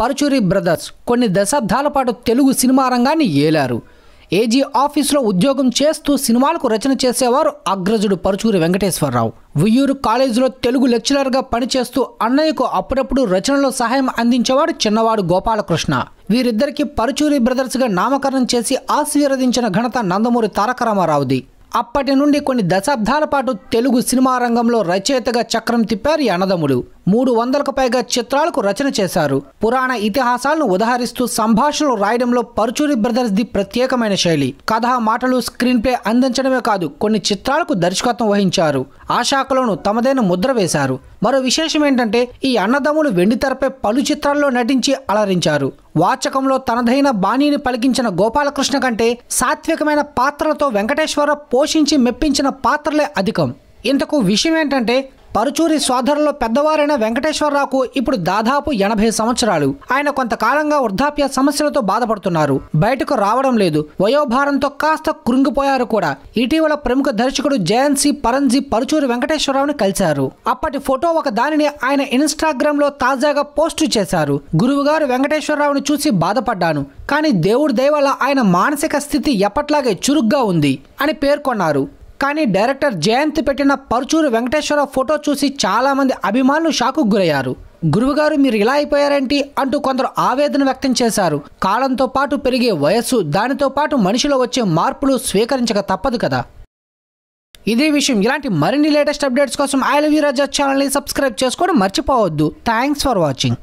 Paruchuri brothers కొన్ని దశాబ్దాల పాటు తెలుగు సినిమా రంగాన్ని ఏలారు. ఏజీ ఆఫీసులో ఉద్యోగం చేస్తూ సినిమాలకు రచన చేసేవారు అగ్రజుడు పరుచూరి వెంకటేశ్వరరావు. ఉయ్యూరు కాలేజీలో తెలుగు లెక్చరర్గా పనిచేస్తూ అన్నయ్యకు అప్పుడప్పుడు రచనలో సహాయం అందించేవాడు చిన్నవాడు గోపాలకృష్ణ. వీరిద్దరికి పరుచూరి బ్రదర్స్గా నామకరణం చేసి ఆశీర్వదించిన ఘనత నందమూరి తారక రామారావుది అప్పటి నుండి కొన్ని దశాబ్దాల పాటు తెలుగు సినిమా రంగంలో రచయితగా చక్రం తిప్పారు ఈ మూడు వందలకు పైగా చిత్రాలకు రచన చేశారు. పురాణ ఇతిహాసాలను ఉదహరిస్తూ సంభాషణలు రాయడంలో పరుచూరి బ్రదర్స్ ది ప్రత్యేకమైన శైలి. కథ మాటలు స్క్రీన్ ప్లే అందించడమే కాదు కొన్ని చిత్రాలకు దర్శకత్వం వహించారు. ఆ శాఖలోనూ తమదైన ముద్ర వేశారు. మరో విశేషం ఏంటంటే ఈ అన్నదమ్ములు వెండితెరపై పలు చిత్రాల్లో నటించి అలరించారు. వాచకంలో తనదైన బాణీని పలికించిన గోపాలకృష్ణ కంటే సాత్వికమైన పాత్రలతో వెంకటేశ్వర పోషించి మెప్పించిన పాత్రలే అధికం. ఇంతకు విషయం ఏంటంటే పరుచూరి సోదరులో పెద్దవారైన వెంకటేశ్వరరావుకు ఇప్పుడు దాదాపు ఎనభై సంవత్సరాలు. ఆయన కొంతకాలంగా వృద్ధాప్య సమస్యలతో బాధపడుతున్నారు. బయటకు రావడం లేదు. వయోభారంతో కాస్త కృంగిపోయారు కూడా. ఇటీవల ప్రముఖ దర్శకుడు జయంతి పరంజీ పరుచూరి వెంకటేశ్వరరావుని కలిశారు. అప్పటి ఫోటో ఒక దానిని ఆయన ఇన్స్టాగ్రామ్లో తాజాగా పోస్టు చేశారు. గురువుగారు వెంకటేశ్వరరావుని చూసి బాధపడ్డాను. కానీ దేవుడి దయవల్ల ఆయన మానసిక స్థితి ఎప్పట్లాగే చురుగ్గా ఉంది అని పేర్కొన్నారు. కానీ డైరెక్టర్ జయంత్ పెట్టిన పరుచూరు వెంకటేశ్వర ఫోటో చూసి చాలామంది అభిమానులు షాకు గురయ్యారు. గురువుగారు మీరు ఇలా అయిపోయారేంటి అంటూ కొందరు ఆవేదన వ్యక్తం చేశారు. కాలంతో పాటు పెరిగే వయస్సు దానితో పాటు మనిషిలో వచ్చే మార్పులు స్వీకరించక తప్పదు కదా. ఇదే విషయం. ఇలాంటి మరిన్ని లేటెస్ట్ అప్డేట్స్ కోసం ఐ లవ్ యూ రాజా ఛానల్ని సబ్స్క్రైబ్ చేసుకోవడం మర్చిపోవద్దు. Thanks for watching.